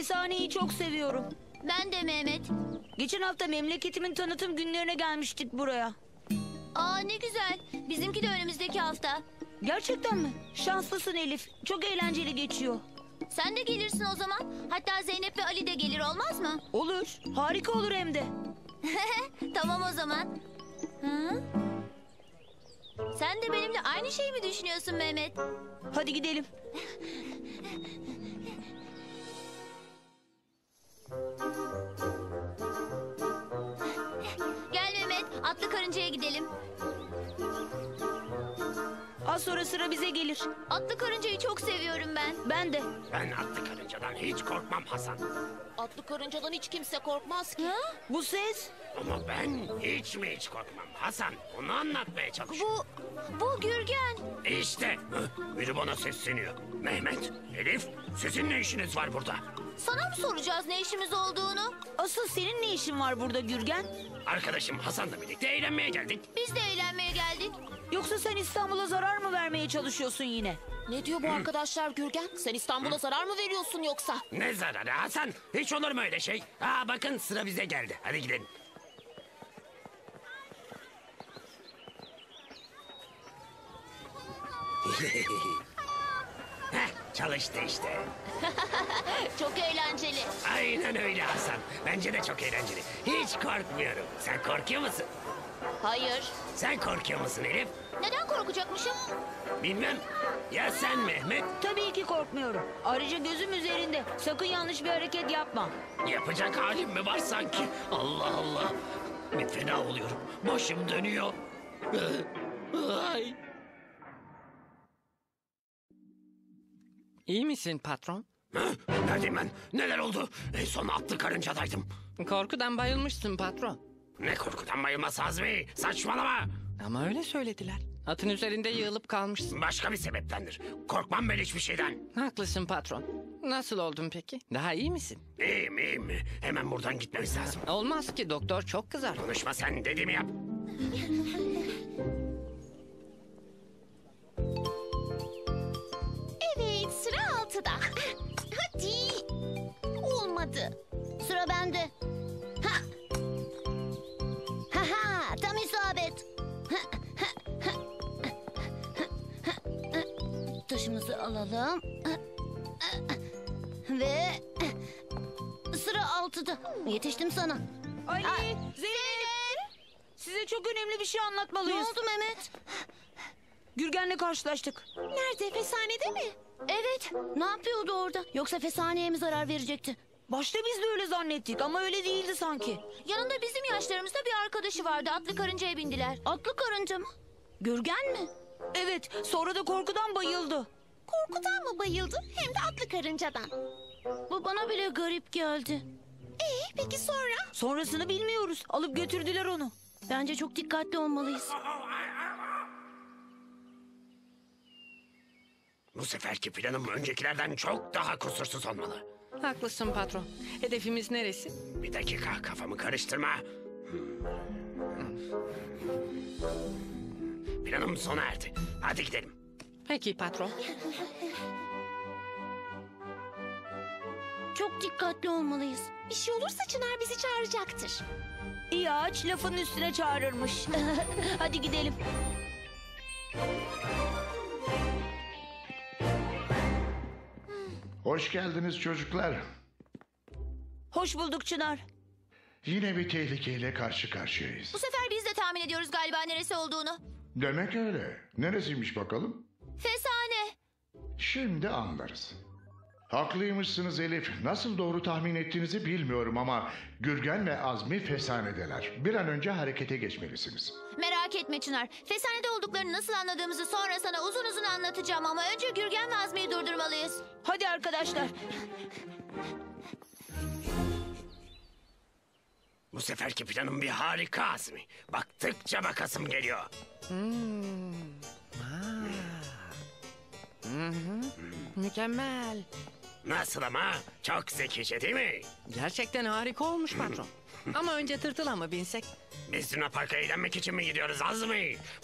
Fesaneyi çok seviyorum. Ben de Mehmet. Geçen hafta memleketimin tanıtım günlerine gelmiştik buraya. Aa ne güzel. Bizimki de önümüzdeki hafta. Gerçekten mi? Şanslısın Elif. Çok eğlenceli geçiyor. Sen de gelirsin o zaman. Hatta Zeynep ve Ali de gelir olmaz mı? Olur. Harika olur hem de. tamam o zaman. Hı? Sen de benimle aynı şeyi mi düşünüyorsun Mehmet? Hadi gidelim. Karıncaya gidelim. Az sonra sıra bize gelir. Atlı karıncayı çok seviyorum ben. Ben de. Ben atlı karıncadan hiç korkmam Hasan. Atlı karıncadan hiç kimse korkmaz ki. Ha? Bu ses Ama ben hiç mi hiç korkmam Hasan? Onu anlatmaya çalışıyorum. Bu, bu Gürgen. İşte biri bana sesleniyor. Mehmet, Elif sizin ne işiniz var burada? Sana mı soracağız ne işimiz olduğunu? asıl senin ne işin var burada Gürgen? Arkadaşım Hasan'la birlikte eğlenmeye geldik. Biz de eğlenmeye geldik. Yoksa sen İstanbul'a zarar mı vermeye çalışıyorsun yine? Ne diyor bu arkadaşlar Gürgen? Sen İstanbul'a zarar mı veriyorsun yoksa? Ne zararı Hasan? Hiç olur mu öyle şey? Aa bakın sıra bize geldi. Hadi gidelim. Çalıştı işte. Çok eğlenceli. Aynen öyle Hasan. Bence de çok eğlenceli. Hiç korkmuyorum. Sen korkuyor musun? Hayır. Sen korkuyor musun Elif? Neden korkacakmışım? Bilmem. Ya sen Mehmet? Tabii ki korkmuyorum. Ayrıca gözüm üzerinde. Sakın yanlış bir hareket yapma. Yapacak halim mi var sanki? Allah Allah. Bir fena oluyorum. Başım dönüyor. Ay. İyi misin patron? Hı? Neredeyim ben? Neler oldu? En son atlı karıncadaydım. Korkudan bayılmışsın patron. Ne korkudan bayılması Azmi? Saçmalama. Ama öyle söylediler. Atın üzerinde yığılıp kalmışsın. Başka bir sebeptendir. Korkmam ben hiçbir şeyden. Haklısın patron. Nasıl oldun peki? Daha iyi misin? İyiyim iyiyim. Hemen buradan gitmemiz lazım. Olmaz ki doktor çok kızar. Konuşma sen dediğimi yap. Altıda. Hadi. Olmadı. Sıra bende. Ha. Ha ha tam isabet. Taşımızı alalım. Ve sıra altıda. Yetiştim sana. Ali, Aa, Zeynep. Size çok önemli bir şey Ne anlatmalıyız. oldu Mehmet? Gürgen'le karşılaştık. Nerede? Fesanede mi? Evet. Ne yapıyordu orada? Yoksa fesaneye mi zarar verecekti? Başta biz de öyle zannettik ama öyle değildi sanki. Yanında bizim yaşlarımızda bir arkadaşı vardı. Atlı karıncaya bindiler. Atlı karınca mı? Gürgen mi? Evet, sonra da korkudan bayıldı. Korkudan mı bayıldı hem de atlı karıncadan? Bu bana bile garip geldi. Ee peki sonra? Sonrasını bilmiyoruz. Alıp götürdüler onu. Bence çok dikkatli olmalıyız. Bu seferki planım öncekilerden çok daha kusursuz olmalı. Haklısın patron. Hedefimiz neresi? Bir dakika kafamı karıştırma. Planım sona erdi. Hadi gidelim. Peki patron. Çok dikkatli olmalıyız. Bir şey olursa Çınar bizi çağıracaktır. İyi ağaç lafın üstüne çağırırmış. Hadi gidelim. Hoş geldiniz çocuklar. Hoş bulduk Çınar. Yine bir tehlikeyle karşı karşıyayız. Bu sefer biz de tahmin ediyoruz galiba neresi olduğunu. Demek öyle. Neresiymiş bakalım? Fesane. Şimdi anlarız. Haklıymışsınız Elif. Nasıl doğru tahmin ettiğinizi bilmiyorum ama Gürgen ve Azmi fesanedeler. Bir an önce harekete geçmelisiniz. Merak etme Çınar. Fesanede olduklarını nasıl anladığımızı sonra sana uzun uzun anlatacağım ama önce Gürgen ve Azmi'yi durdurmalıyız. Hadi arkadaşlar. Bu seferki planım bir harika Azmi. Baktıkça bakasım geliyor. Mükemmel. Nasıl ama? Çok zekice değil mi? Gerçekten harika olmuş patron. Ama önce tırtıla mı binsek? Biz Luna Park'a eğlenmek için mi gidiyoruz az mı?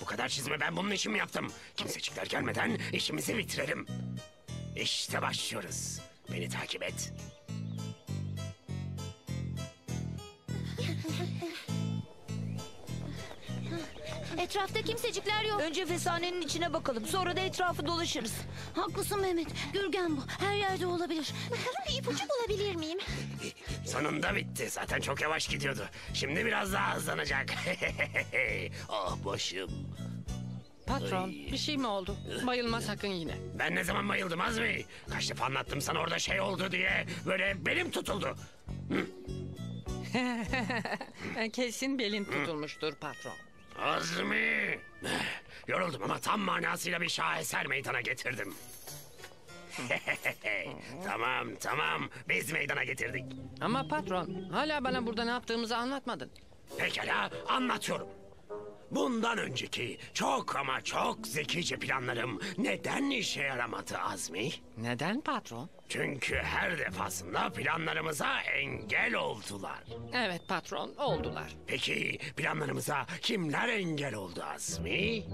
Bu kadar çizimi ben bunun için mi yaptım? Kimsecikler gelmeden işimizi bitirelim. İşte başlıyoruz. Beni takip et. Etrafta kimsecikler yok. Önce fesanenin içine bakalım. Sonra da etrafı dolaşırız. Haklısın Mehmet. Gürgen bu. Her yerde olabilir. Bakalım bir ipucu bulabilir miyim? Sonunda bitti. Zaten çok yavaş gidiyordu. Şimdi biraz daha hızlanacak. ah başım. Patron bir şey mi oldu? Bayılma sakın yine. Ben ne zaman bayıldım Azmi? Kaç defa anlattım sana orada şey oldu diye. Böyle belim tutuldu. Kesin belin tutulmuştur patron. Azmi. Yoruldum ama tam manasıyla bir şaheser meydana getirdim. tamam tamam biz meydana getirdik. Ama patron hala bana burada ne yaptığımızı anlatmadın. Pekala anlatıyorum. Bundan önceki çok ama çok zekice planlarım neden işe yaramadı Azmi? Neden patron? Çünkü her defasında planlarımıza engel oldular. Evet patron oldular. Peki planlarımıza kimler engel oldu Azmi?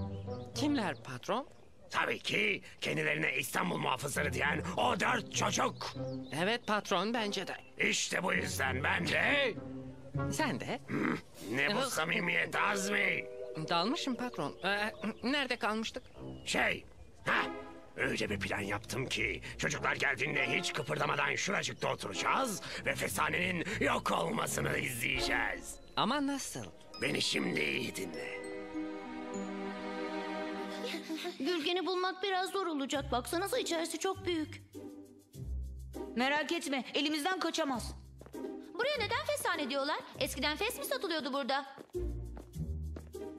Kimler patron? Tabii ki kendilerine İstanbul muhafızları diyen o dört çocuk. Evet patron bence de. İşte bu yüzden ben de... Sen de Ne bu samimiyet Azmi? Dalmışım patron. Ee, nerede kalmıştık? Şey, ha öyle bir plan yaptım ki çocuklar geldiğinde hiç kıpırdamadan şuracıkta oturacağız ve fesanenin yok olmasını izleyeceğiz. Ama nasıl? Beni şimdi iyi dinle. Gürgen'i bulmak biraz zor olacak. Baksanıza içerisi çok büyük. Merak etme elimizden kaçamaz. Buraya neden fesane diyorlar? Eskiden fes mi satılıyordu burada?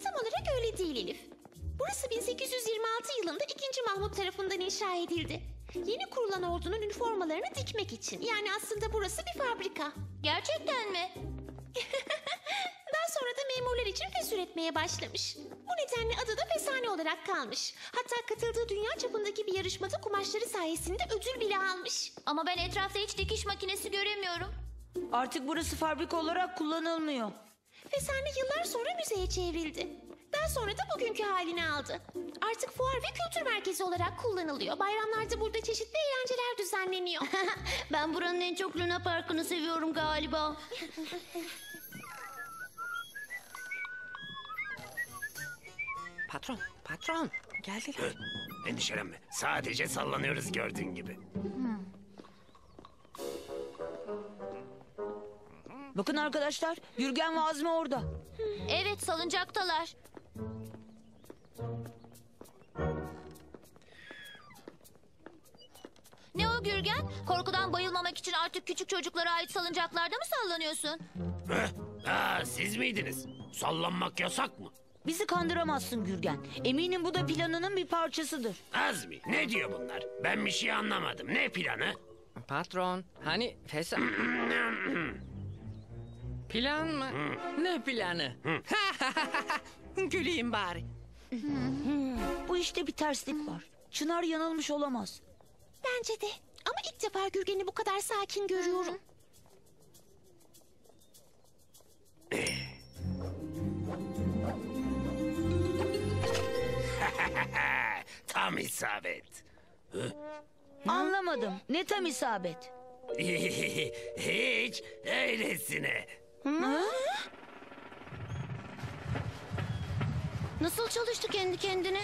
Tam olarak öyle değil Elif. Burası 1826 yılında 2. Mahmut tarafından inşa edildi. Yeni kurulan ordunun üniformalarını dikmek için. Yani aslında burası bir fabrika. Gerçekten mi? Daha sonra da memurlar için fes üretmeye başlamış. Bu nedenle adı da fesane olarak kalmış. Hatta katıldığı dünya çapındaki bir yarışmada kumaşları sayesinde ödül bile almış. Ama ben etrafta hiç dikiş makinesi göremiyorum. Artık burası fabrika olarak kullanılmıyor. Fesane yıllar sonra müzeye çevrildi. Daha sonra da bugünkü halini aldı. Artık fuar ve kültür merkezi olarak kullanılıyor. Bayramlarda burada çeşitli eğlenceler düzenleniyor. Ben buranın en çok Luna Parkı'nı seviyorum galiba. Patron, patron. Geldiler. Endişelenme. Sadece sallanıyoruz gördüğün gibi. Bakın arkadaşlar Gürgen ve Azmi orada. Evet salıncaktalar. Ne o Gürgen? Korkudan bayılmamak için artık küçük çocuklara ait salıncaklarda mı sallanıyorsun? Heh, ha, siz miydiniz? Sallanmak yasak mı? Bizi kandıramazsın Gürgen. Eminim bu da planının bir parçasıdır. Azmi ne diyor bunlar? Ben bir şey anlamadım. Ne planı? Patron, hani fesa... Plan mı? Ne planı? Güleyim bari. Bu işte bir terslik var. Çınar yanılmış olamaz. Bence de. Ama ilk defa Gürgen'i bu kadar sakin görüyorum. Tam isabet. Anlamadım. Ne tam isabet. Hiç öylesine. Nasıl çalıştı kendi kendine?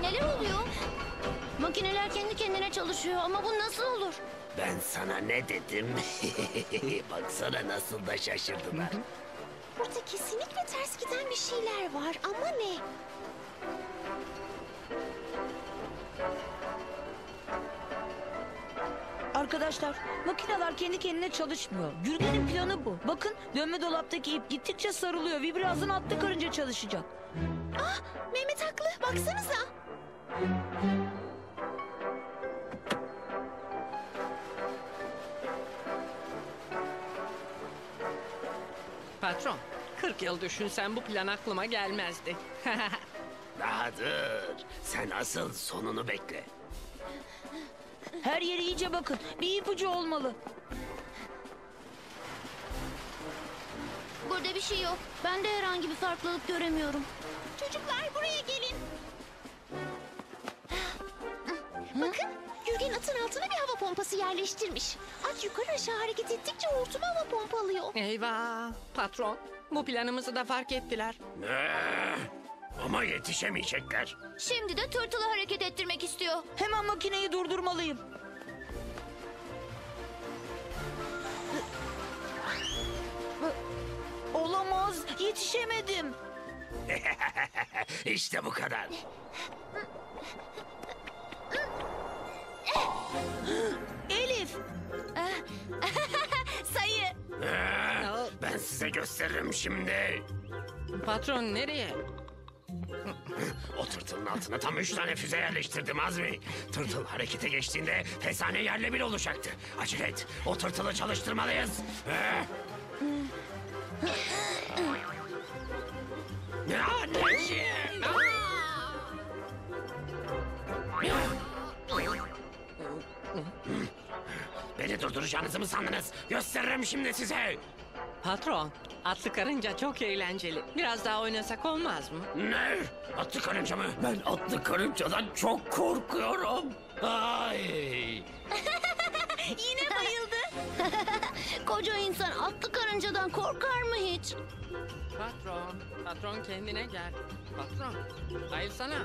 Neler oluyor? Makineler kendi kendine çalışıyor ama bu nasıl olur? Ben sana ne dedim? Baksana nasıl da şaşırdılar. Burada kesinlikle ters giden bir şeyler var ama ne? Arkadaşlar makineler kendi kendine çalışmıyor. Gürgen'in planı bu. Bakın dönme dolaptaki ip gittikçe sarılıyor. Vibrazın attı karınca çalışacak. Ah Mehmet haklı baksanıza. 40 yıl düşünsen bu plan aklıma gelmezdi. Daha dur. Sen asıl sonunu bekle. Her yere iyice bakın. Bir ipucu olmalı. Burada bir şey yok. Ben de herhangi bir farklılık göremiyorum. Çocuklar buraya gelin. Bakın Gürgen atın altına bir hava pompası yerleştirmiş. At yukarı aşağı hareket ettikçe hortum hava pompalıyor. Eyvah! Patron, bu planımızı da fark ettiler. Eh, Ama yetişemeyecekler. Şimdi de tırtılı hareket ettirmek istiyor. Hemen makineyi durdurmalıyım. Olamaz. Yetişemedim. işte bu kadar. Sayı. Ben size gösteririm şimdi. Patron nereye? O tırtılın altına tam üç tane füze yerleştirdim Azmi. Tırtıl harekete geçtiğinde fesane yerle bir olacaktı. Acele et. O tırtılı çalıştırmalıyız. Eh. Beni durduracağınızı mı sandınız? Gösteririm şimdi size. Patron, atlı karınca çok eğlenceli. Biraz daha oynasak olmaz mı? Ne? Atlı karınca mı? Ben atlı karıncadan çok korkuyorum. Ay. Yine bayıldı. Koca insan atlı karıncadan korkar mı hiç? Patron, patron kendine gel. Patron, bayılsana.